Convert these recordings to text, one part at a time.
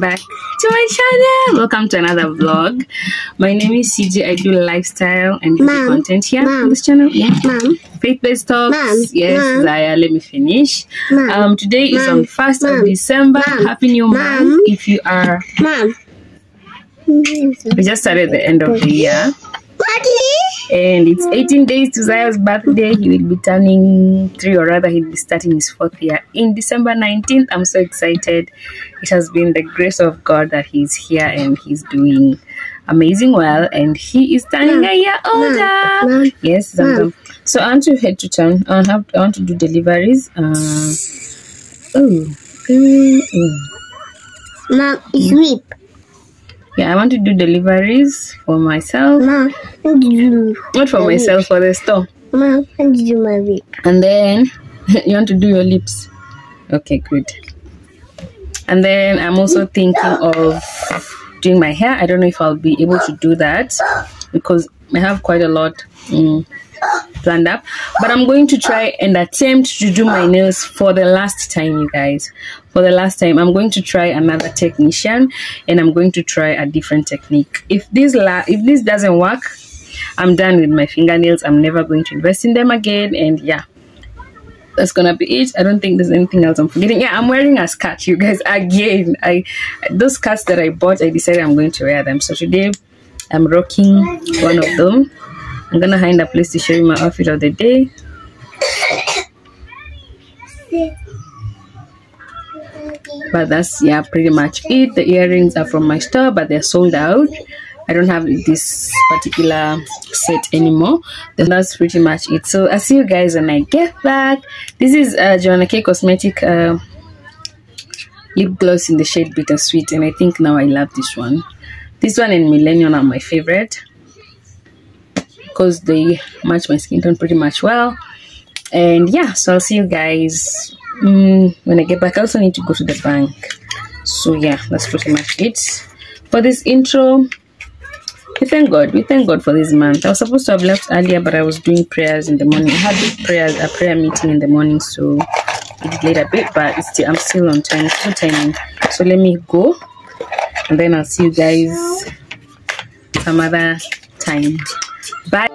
back to my channel. Welcome to another vlog. My name is Ceejay. I do lifestyle and beauty Mom, content here on this channel. Yeah. Mom, Faith-based talks. Mom, yes, Mom. Zaya. Let me finish. Mom, Um, today is Mom, on first of December. Mom, Happy New Month. Mom. If you are, Mom. we just started the end of the year. Daddy? And it's 18 days to Zaya's birthday. He will be turning three, or rather, he'll be starting his fourth year in December 19th. I'm so excited. It has been the grace of God that he's here and he's doing amazing well, and he is turning a year older. Yes, Zamzam. So I want to head to town. I have I want to do deliveries. Uh, oh, mm, mm. Mom, sleep. Yeah, I want to do deliveries for myself. Mom, how did you Not for myself, for the store. Did you my lip? and then you want to do your lips. Okay good. And then i'm also thinking of doing my hair. I don't know if i'll be able to do that because i have quite a lot mm, planned up. But i'm going to try and attempt to do my nails for the last time you guys for the last time i'm going to try another technician and i'm going to try a different technique. If this la- if this doesn't work i'm done with my fingernails. I'm never going to invest in them again. And yeah that's gonna be it. I don't think there's anything else i'm forgetting. Yeah i'm wearing a skirt you guys again. I those skirts that i bought i decided i'm going to wear them. So today i'm rocking one of them. I'm gonna find a place to show you my outfit of the day but that's yeah pretty much it. The earrings are from my store but they're sold out. I don't have this particular set anymore. Then that's pretty much it. So i'll see you guys when i get back. This is uh joanna k cosmetic uh lip gloss in the shade bittersweet and i think now i love this one. This one and millennium are my favorite because they match my skin tone pretty much well. And yeah so i'll see you guys mm, when i get back i also need to go to the bank. So yeah that's pretty much it. For this intro we thank god we thank god for this month. I was supposed to have left earlier but i was doing prayers in the morning. I had prayers a prayer meeting in the morning so it delayed a bit but it's still i'm still on time full timing so let me go and then i'll see you guys some other time. Bye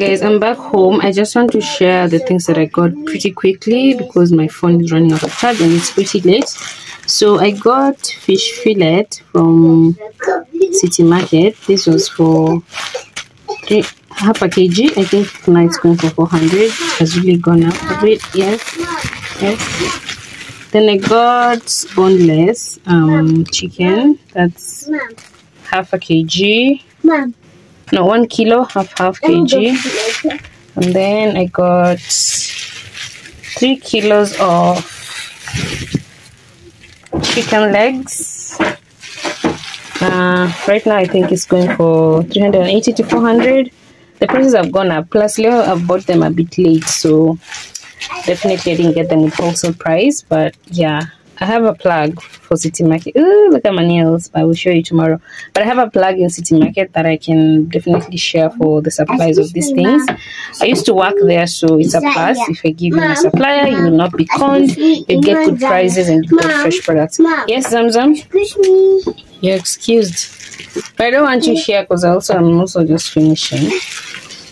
guys, I'm back home. I just want to share the things that I got pretty quickly because my phone is running out of charge and it's pretty late. So I got fish fillet from City Market. This was for three, half a kg. I think now it's going for 400. It has really gone up a bit. Yes, yes. Then I got boneless um, chicken. That's half a kg. Mom. No, one kilo, half half kg. And then I got three kilos of chicken legs. Uh, right now, I think it's going for 380 to 400. The prices have gone up. Plus, Leo, I've bought them a bit late, so definitely I didn't get them with wholesale price. But yeah, I have a plug for City Market. Ooh, look at my nails. I will show you tomorrow. But I have a plug in City Market that I can definitely share for the supplies of these things. I used to work there, so it's a plus. If I give you a supplier, you will not be conned. You get good prices and you get fresh products. Yes, Zamzam? Push me. You're excused. But I don't want you here because also I'm also just finishing.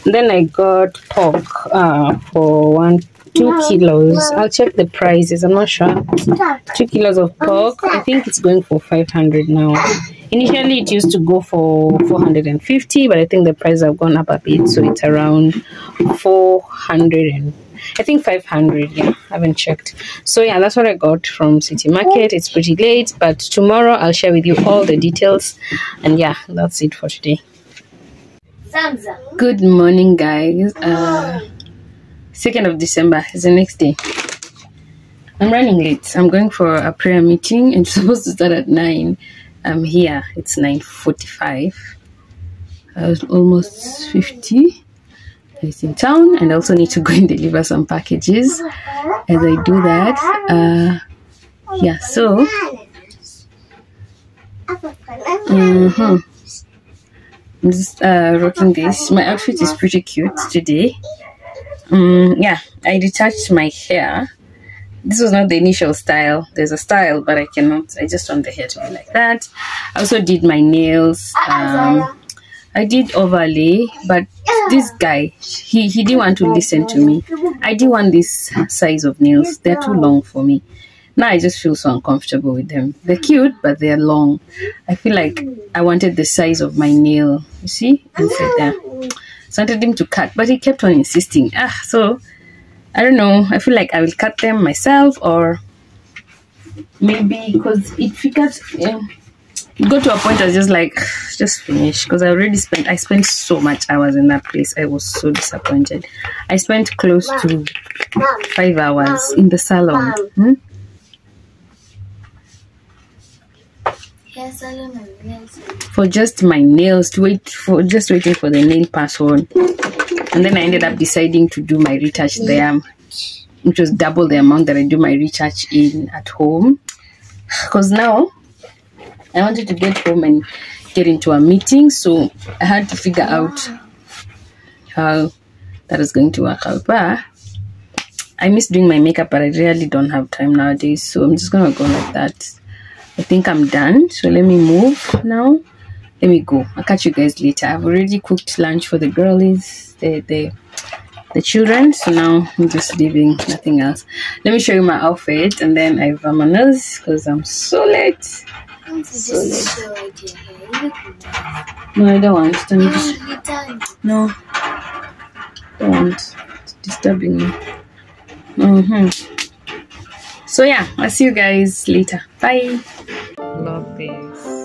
Then I got pork uh, for one two kilos. I'll check the prices. I'm not sure. Two kilos of pork. I think it's going for 500 now. Initially, it used to go for 450, but I think the prices have gone up a bit, so it's around 400 and I think 500. Yeah, I haven't checked. So yeah, that's what I got from City Market. It's pretty late, but tomorrow I'll share with you all the details. And yeah, that's it for today. Good morning, guys. Uh, 2nd of December is the next day. I'm running late. I'm going for a prayer meeting and it's supposed to start at 9. I'm here. It's 9.45. I was almost 50. It's in town and I also need to go and deliver some packages. As I do that, uh, yeah, so Mhm. I'm just uh, rocking this. My outfit is pretty cute today. Um, yeah, I detached my hair. This was not the initial style. There's a style, but I cannot. I just want the hair to be like that. I also did my nails. Um, I did overlay, but this guy, he, he didn't want to listen to me. I didn't want this size of nails. They're too long for me. Now I just feel so uncomfortable with them. They're cute, but they're long. I feel like I wanted the size of my nail. You see? Inside there. So I wanted him to cut, but he kept on insisting. Ah, so I don't know. I feel like I will cut them myself or maybe because it figured yeah, it got to a point I was just like just finish because I already spent I spent so much hours in that place. I was so disappointed. I spent close to five hours in the salon. Hmm? For just my nails to wait for just waiting for the nail person and then i ended up deciding to do my retouch there which was double the amount that i do my retouch in at home. Because now i wanted to get home and get into a meeting so i had to figure out how that is going to work out. But i miss doing my makeup but i really don't have time nowadays so i'm just gonna go like that I think I'm done. So let me move now. Let me go. I'll catch you guys later. I've already cooked lunch for the girlies, the the the children. So now I'm just leaving, nothing else. Let me show you my outfit and then I vamonos because I'm so late. So late. No, I don't want. Me just no. Don't want. It's disturbing me. Mm-hmm. So yeah, I'll see you guys later. Bye. Love this.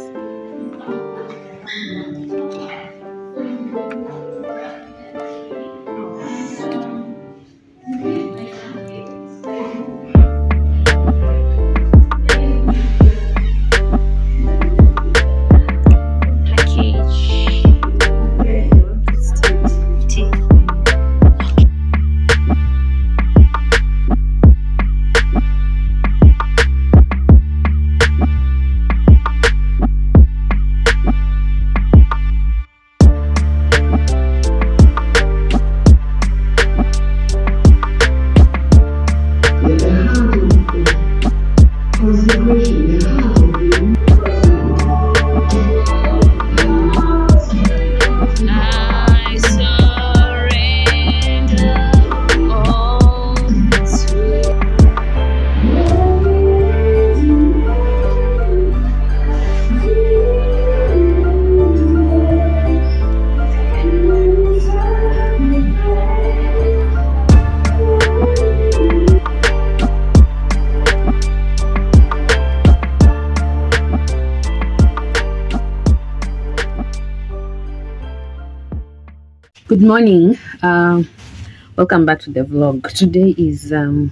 Good morning. Uh, welcome back to the vlog. Today is um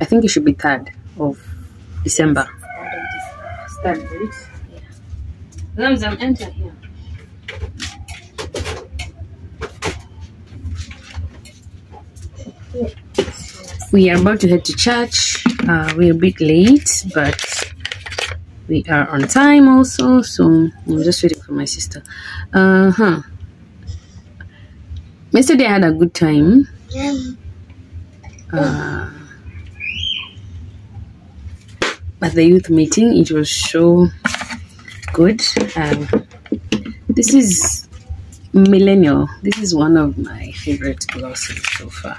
i think it should be third of december. Third enter here. We are about to head to church. Uh, we're a bit late but we are on time also so i'm just waiting for my sister. Uh-huh Yesterday I had a good time. Uh, at the youth meeting, it was so good. Um, this is Millennial. This is one of my favorite glosses so far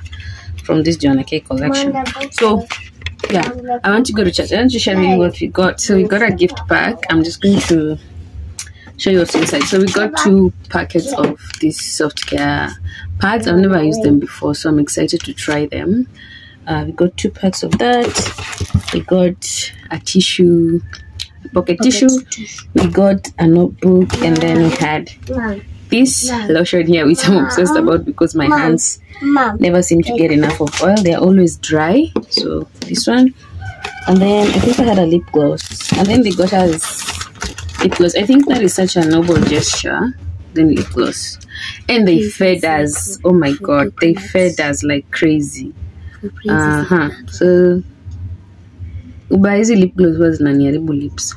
from this Joanna K collection. So, yeah, I want to go to church. I want to share with you what we got. So, we got a gift pack. I'm just going to show you what's inside. So we got two packets of these soft care pads. I've never used them before, so I'm excited to try them. Uh, we got two packs of that. We got a tissue, pocket, pocket tissue. tissue. We got a notebook, and then we had this lotion here which i'm obsessed about because my hands never seem to get enough of oil they're always dry so this one and then i think i had a lip gloss and then they got us lip gloss i think that is such a noble gesture then lip gloss and they fed us oh my god they fed us like crazy uh-huh so uba hizi lip gloss huwa zinaniharibu lips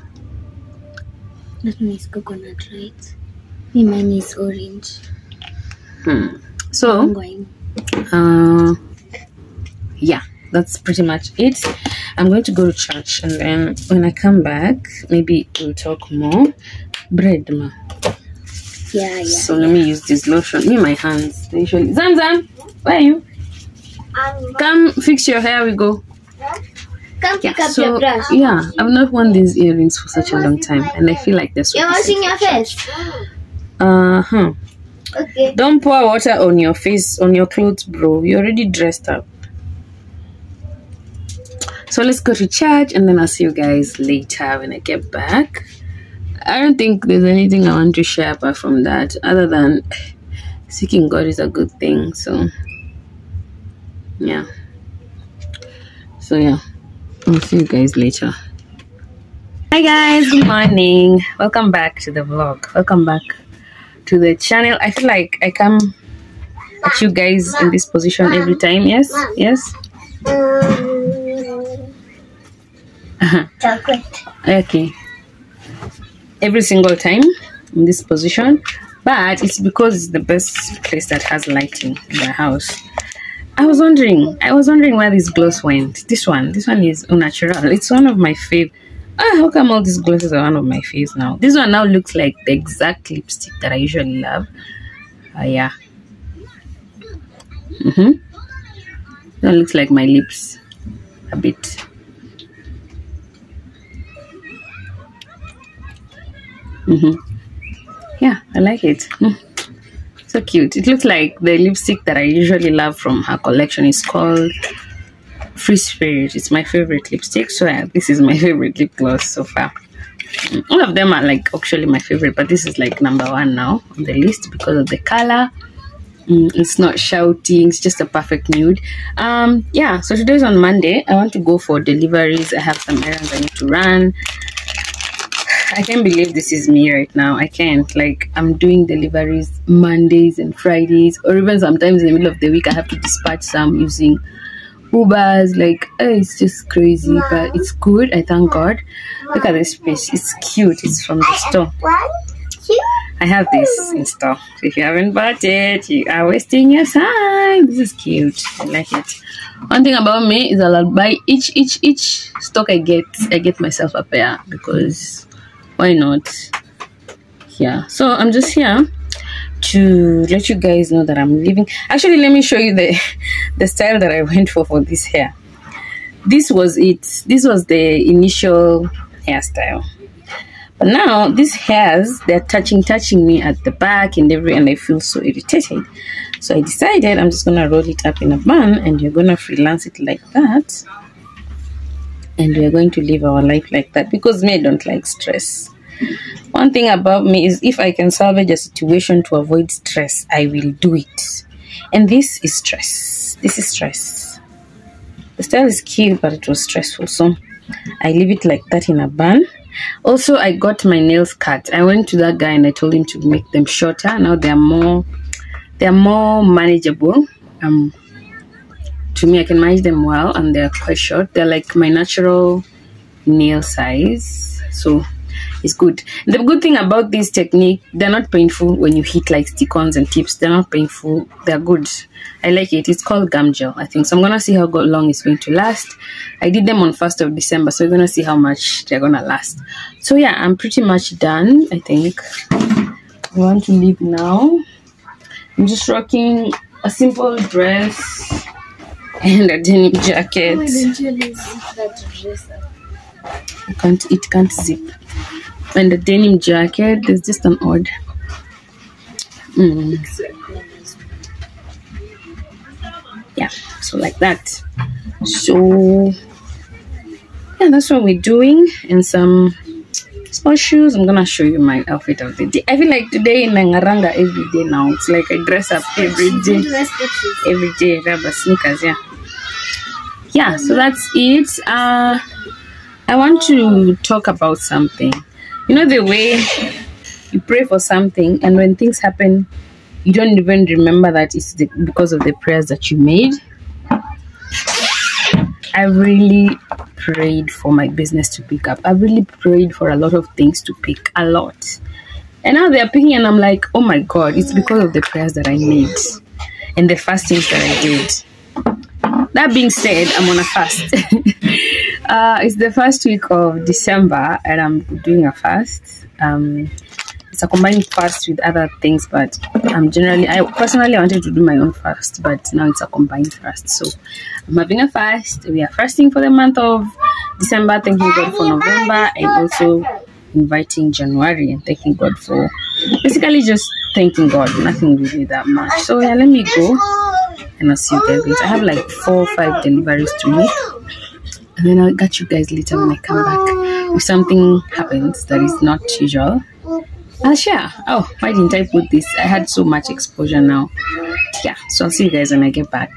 That one is coconut, right? Me, mine is orange. hmm. so I'm going. uh yeah that's pretty much it i'm going to go to church and then when i come back maybe we'll talk more bread ma Yeah, yeah. so let me use this lotion me my hands they usually zam zam where are you come fix your hair we go Come yeah pick up so your brush. yeah i've not worn these earrings for such a long time and i feel like they're You're washing your face. uh-huh Okay. Don't pour water on your face, on your clothes, bro. You're already dressed up. So let's go to church and then I'll see you guys later when I get back. I don't think there's anything I want to share apart from that, other than seeking God is a good thing. So, yeah. So, yeah. I'll see you guys later. Hi, guys. Good morning. Welcome back to the vlog. Welcome back to the channel. I feel like I come at you guys in this position every time. Yes, yes. Um, Um, chocolate. Okay. Every single time in this position, but it's because it's the best place that has lighting in the house. I was wondering, I was wondering where this gloss went. This one, this one is unnatural. It's one of my fav. Ah, how come all these glosses are one of my faves now? This one now looks like the exact lipstick that I usually love. Ah, yeah. Mm-hmm. That looks like my lips a bit. Mm-hmm. Yeah, I like it. Mm. So cute. It looks like the lipstick that I usually love from her collection is called Free Spirit. It's my favorite lipstick. So this is my favorite lip gloss so far. Mm, All of them are like actually my favorite, but this is like number one now on the list because of the color. Mm, it's not shouting, it's just a perfect nude. Um, yeah, so today's on Monday. I want to go for deliveries. I have some errands I need to run. I can't believe this is me right now. I can't. Like, I'm doing deliveries Mondays and Fridays, or even sometimes in the middle of the week, I have to dispatch some using Ubers. Like, eh, it's just crazy, but it's good. I thank God. Look at this piece. It's cute. It's from the store. I have this in store. If you haven't bought it, you are wasting your time. This is cute. I like it. One thing about me is I'll buy each each each stock I get. I get myself a pair because why not? Yeah. So I'm just here to let you guys know that I'm leaving. Actually, let me show you the the style that I went for for this hair. This was it. This was the initial hairstyle. But now these hairs they're touching touching me at the back and every and I feel so irritated. So I decided I'm just gonna roll it up in a bun and you're gonna freelance it like that. And we're going to live our life like that because me I don't like stress. One thing about me is if I can salvage a situation to avoid stress, I will do it. And this is stress. This is stress. The style is cute, but it was stressful. So I leave it like that in a bun. Also, I got my nails cut. I went to that guy and I told him to make them shorter. Now they're more they're more manageable. Um to me I can manage them well and they're quite short. They're like my natural nail size. So it's good. The good thing about this technique, they're not painful when you hit like stick-ons and tips. They're not painful. They're good. I like it. It's called gum gel, I think. So I'm gonna see how long it's going to last. I did them on first of December, so we're gonna see how much they're gonna last. So yeah, I'm pretty much done. I think. I want to leave now. I'm just rocking a simple dress and a denim jacket. Why don't you leave that dress up? I can't it can't zip. And the denim jacket, there's just an odd. Mm, yeah, so like that. So yeah, that's what we're doing. And some small shoes. I'm gonna show you my outfit of the day. I feel like today in Nangaranga every day now. It's like I dress up every day. Every day, rubber sneakers, yeah. Yeah, so that's it. Uh I want to talk about something. You know the way you pray for something and when things happen you don't even remember that it's the, because of the prayers that you made i really prayed for my business to pick up. I really prayed for a lot of things to pick a lot. And now they're picking and i'm like oh my god it's because of the prayers that i made and the fastings that i did. That being said i'm on a fast. Uh, it's the first week of december and i'm doing a fast. Um it's a combined fast with other things but i'm generally i personally wanted to do my own fast but now it's a combined fast. So i'm having a fast. We are fasting for the month of december. Thanking god for november and also inviting january and thanking god for basically just thanking god. Nothing really that much. So yeah let me go and i'll see you guys later. I have like four or five deliveries to make. And then i'll catch you guys later when i come back. If something happens that is not usual Ah, I'll share. Oh, why didn't I put this? I had so much exposure now. Yeah, so I'll see you guys when I get back.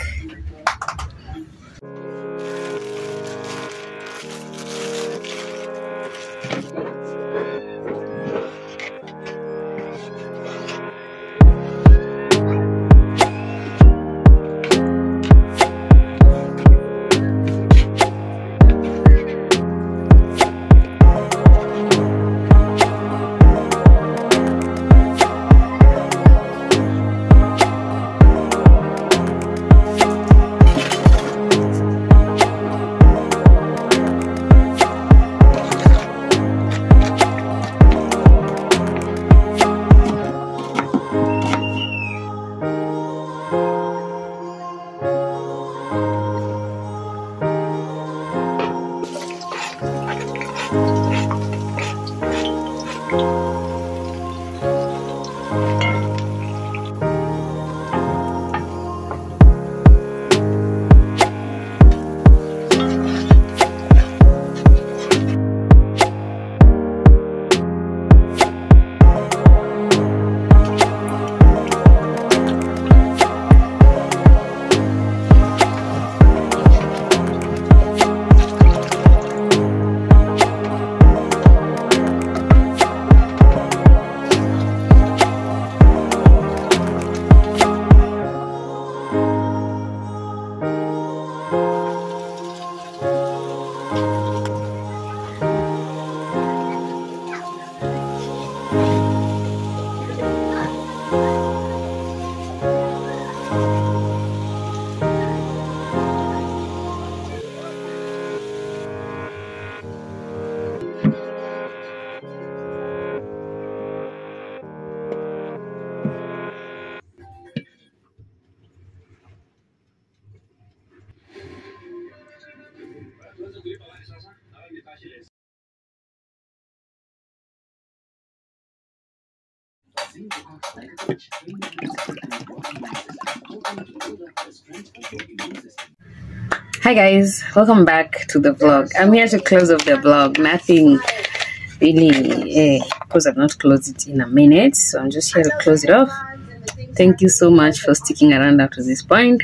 Hi guys, welcome back to the vlog. I'm here to close off the vlog. Nothing really, eh, because I've not closed it in a minute, so I'm just here to close it off. Thank you so much for sticking around up to this point.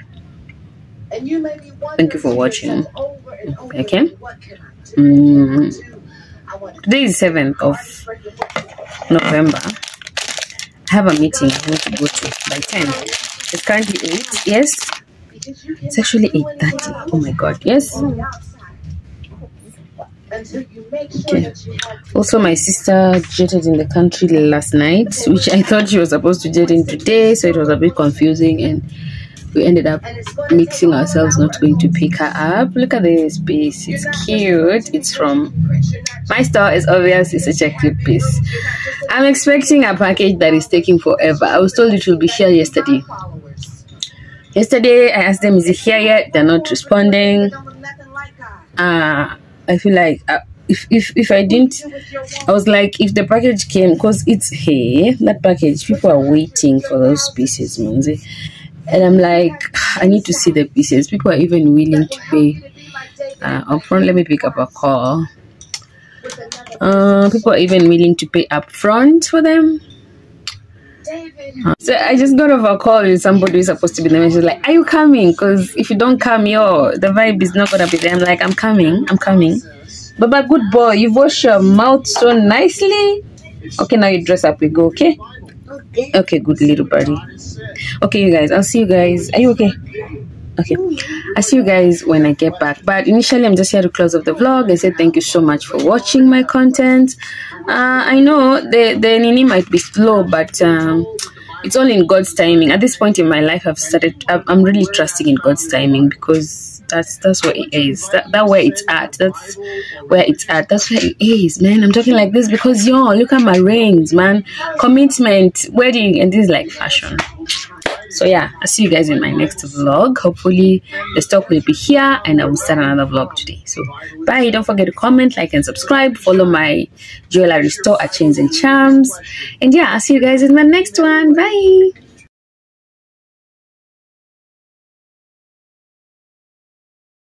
Thank you for watching. Okay. Mm. Today is 7th of November. Have a meeting I need to go to by 10. It's currently 8. Yes. It's actually 8.30. Oh my god. Yes. Okay. Also, my sister jetted in the country last night, which I thought she was supposed to jet in today, so it was a bit confusing, and we ended up mixing ourselves not going to pick her up. Look at this piece; it's cute. It's from my store. is obvious. It's such a cute piece. I'm expecting a package that is taking forever. I was told it will be here yesterday. Yesterday, I asked them, "Is it here yet?" They're not responding. Uh I feel like uh, if, if if I didn't, I was like, if the package came, because it's here, that package, people are waiting for those pieces, Monzi. And I'm like, I need to see the pieces. People are even willing to pay uh, upfront. Let me pick up a call. Uh, people are even willing to pay up front for them. Uh, So I just got off a call with somebody who's supposed to be there. She's like, "Are you coming? Because if you don't come, yo, the vibe is not gonna be there." I'm like, "I'm coming. I'm coming." Baba, good boy. You've washed your mouth so nicely. Okay, now you dress up. We go. Okay. Okay. Good little buddy. Okay, you guys. I'll see you guys. Are you okay? Okay. I'll see you guys when I get back. But initially, I'm just here to close off the vlog and say thank you so much for watching my content. Uh, I know the the Nini might be slow, but um, it's all in God's timing. At this point in my life, I've started. I'm really trusting in God's timing because that's that's where it is. That that where it's at. That's where it's at. That's where it is, man. I'm talking like this because yo, look at my rings, man. Commitment, wedding, and this is like fashion. So yeah, I'll see you guys in my next vlog. Hopefully the stock will be here and I will start another vlog today. So bye. Don't forget to comment, like and subscribe. Follow my jewelry store at Chains and Charms. And yeah, I'll see you guys in my next one. Bye.